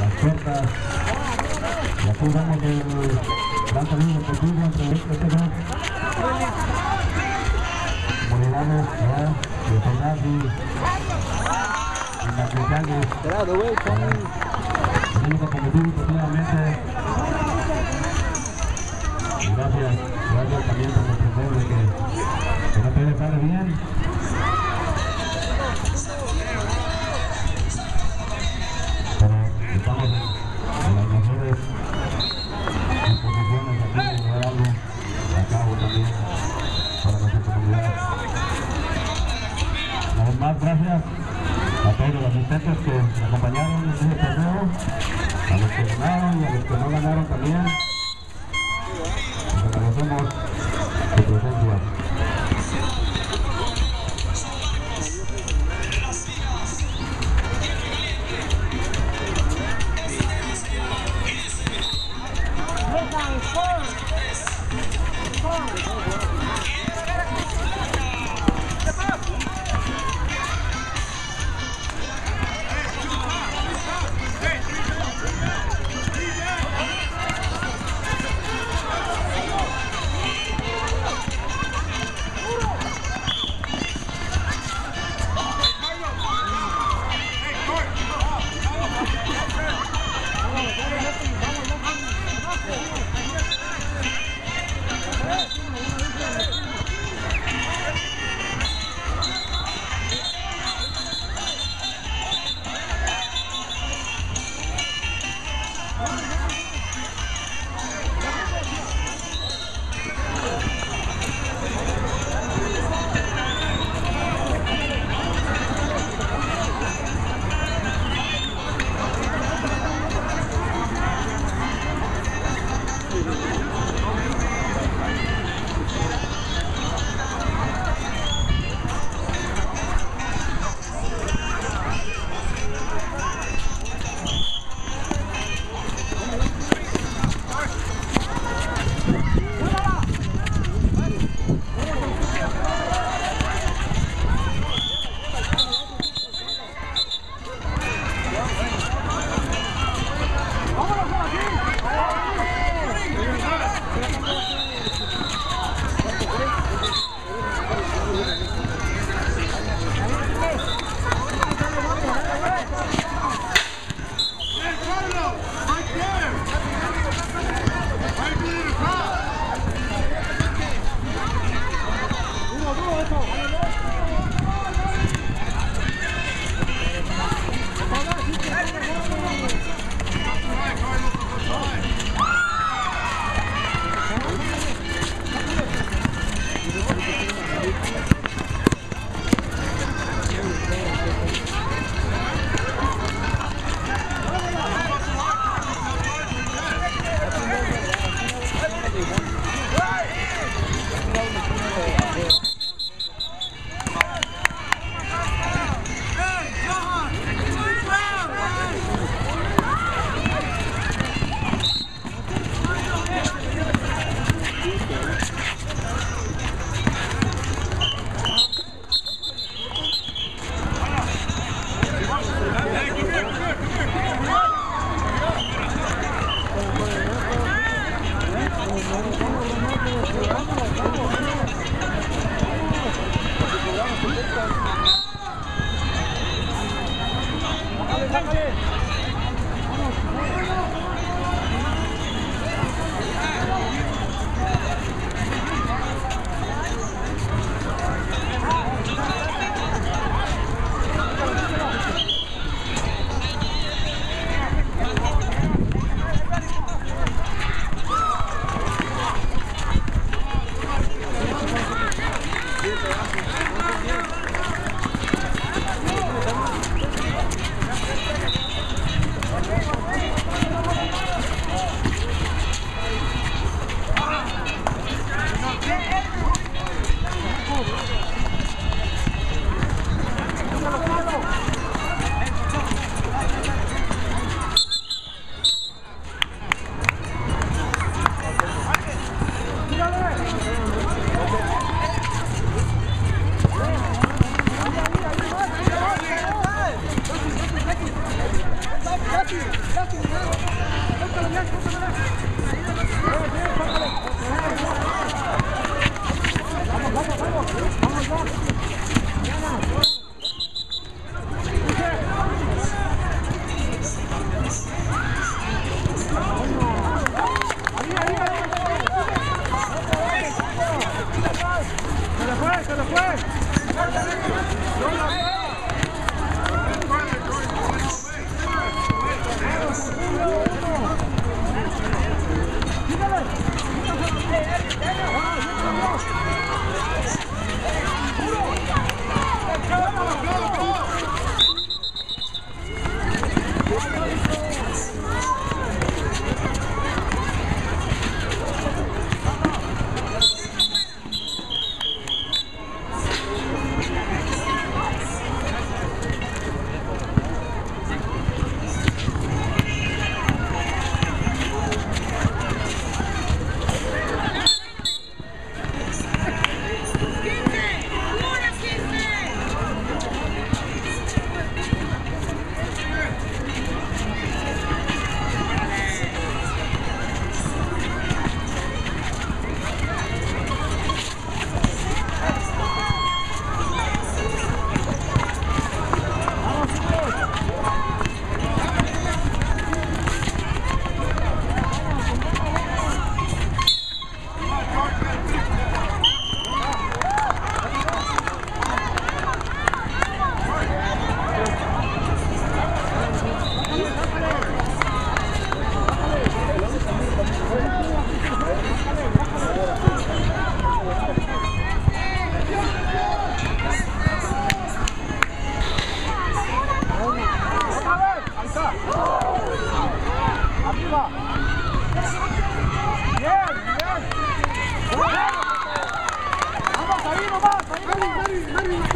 las puertas. Y aquí vemos el gran entre comunidades, ¿verdad? De Fernández güey, competir deportivamente. Y gracias, gracias también por comprender de que, que no puede sale bien. Gracias a todos los asistentes que acompañaron en este torneo, a los que ganaron y a los que no ganaron también.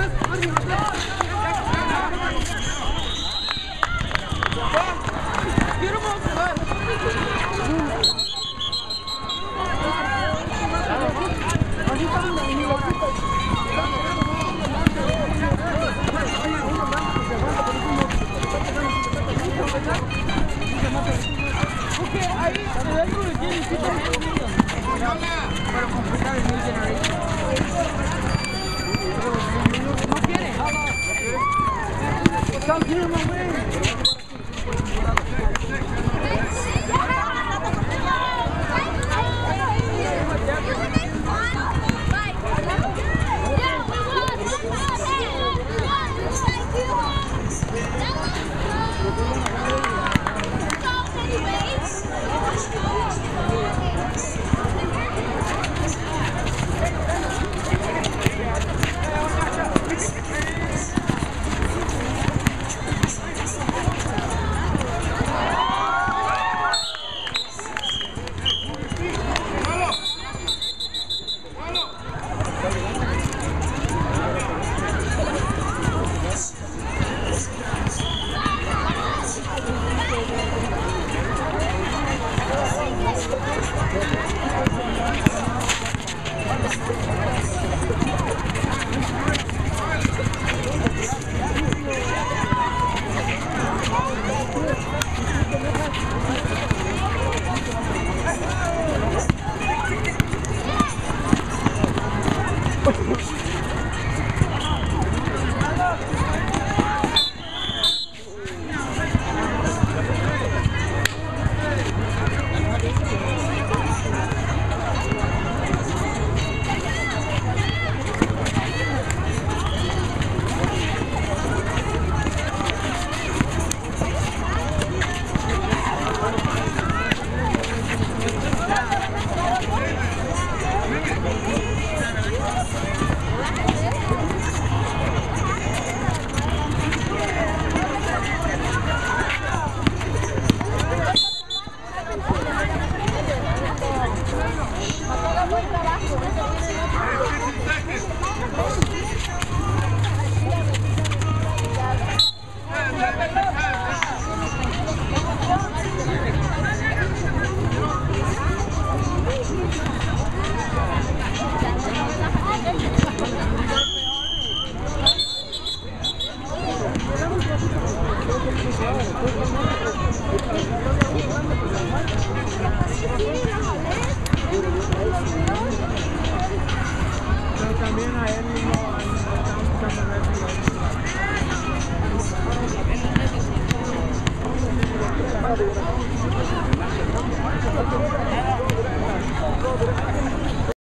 Gracias. Thank you.